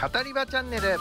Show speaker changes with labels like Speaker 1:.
Speaker 1: 語り場チャンネル。